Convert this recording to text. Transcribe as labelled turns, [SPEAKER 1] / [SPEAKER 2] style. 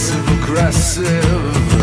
[SPEAKER 1] passive aggressive